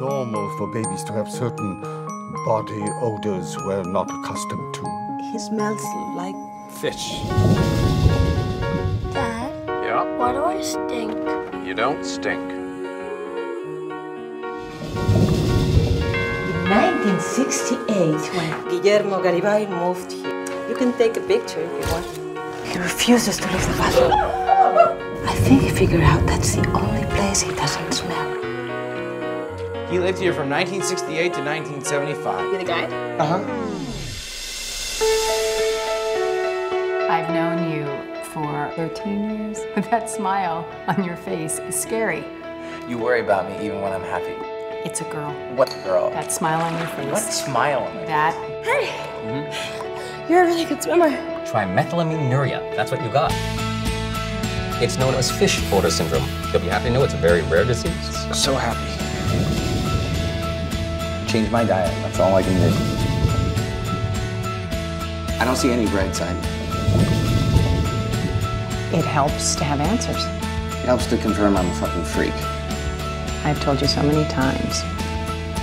normal for babies to have certain body odors we're not accustomed to. He smells like Fish. Dad, Yeah? why do I stink? You don't stink. In 1968, when Guillermo Garibay moved here. You can take a picture if you want. he refuses to leave the bathroom, I think he figured out that's the only place he doesn't smell. He lived here from 1968 to 1975. You the guy? Uh huh. I've known you for 13 years. That smile on your face is scary. You worry about me even when I'm happy. It's a girl. What girl? That smile on your face. What smile on my That. You're a really good swimmer. Trimethylaminuria. That's what you got. It's known as fish odor syndrome. You'll be happy to know it's a very rare disease. So happy. Change my diet. That's all I can do. I don't see any bright side. It helps to have answers. It helps to confirm I'm a fucking freak. I've told you so many times,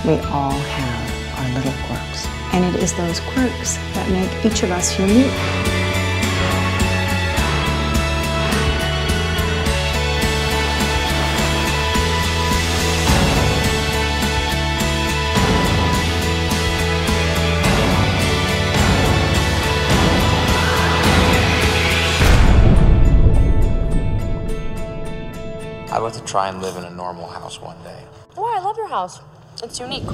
we all have our little quirks. And it is those quirks that make each of us unique. I'd like to try and live in a normal house one day. Oh, I love your house. It's unique.